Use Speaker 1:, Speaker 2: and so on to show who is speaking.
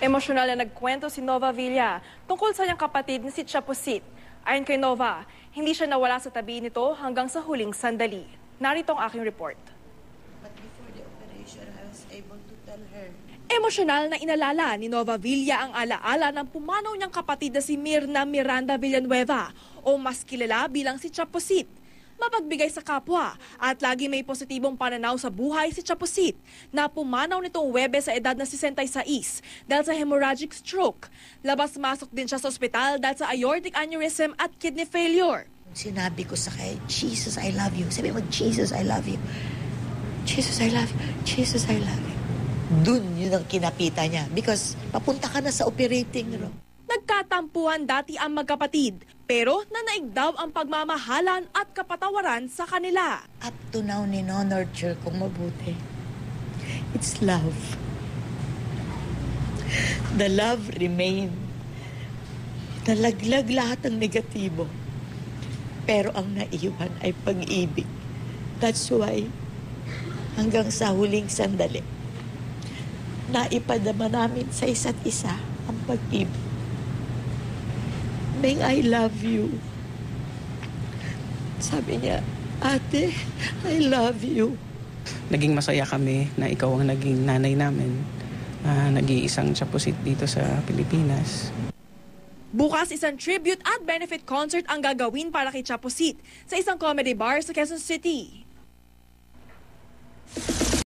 Speaker 1: Emosyonal na nagkwento si Nova Villa tungkol sa niyang kapatid na si Chapusit. Ayon kay Nova, hindi siya nawala sa tabi nito hanggang sa huling sandali. Narito ang aking report.
Speaker 2: But before the operation, I was able to tell her,
Speaker 1: Emosyonal na inalala ni Nova Villa ang alaala ng pumanaw niyang kapatid na si Mirna Miranda Villanueva o mas kilala bilang si Chapusit. Mapagbigay sa kapwa at lagi may positibong pananaw sa buhay si Chapusit na pumanaw nitong Webe sa edad na 66 dahil sa hemorrhagic stroke. Labas-masok din siya sa ospital dahil sa aortic aneurysm at kidney failure.
Speaker 2: sinabi ko sa kay, Jesus, I love you. Sabi mo, Jesus, I love you. Jesus, I love you. Jesus, I love you. Dun yun ang kinapita niya because papunta ka na sa operating room.
Speaker 1: Nagkatampuhan dati ang magkapatid pero nanaig daw ang pagmamahalan at kapatawaran sa kanila.
Speaker 2: Up to now, ninonurture kong mabuti. It's love. The love remain. Nalaglag lahat ng negatibo. Pero ang naiwan ay pag-ibig. That's why, hanggang sa huling sandali, naipadama namin sa isa't isa ang pag-ibig. Meng, I love you. Sabi niya, ate, I love you.
Speaker 3: naging masaya kami na ikaw ang naging nanay namin. na nag-iisang chapusit dito sa Pilipinas.
Speaker 1: Bukas isang tribute at benefit concert ang gagawin para kay Chapusit sa isang comedy bar sa Quezon City.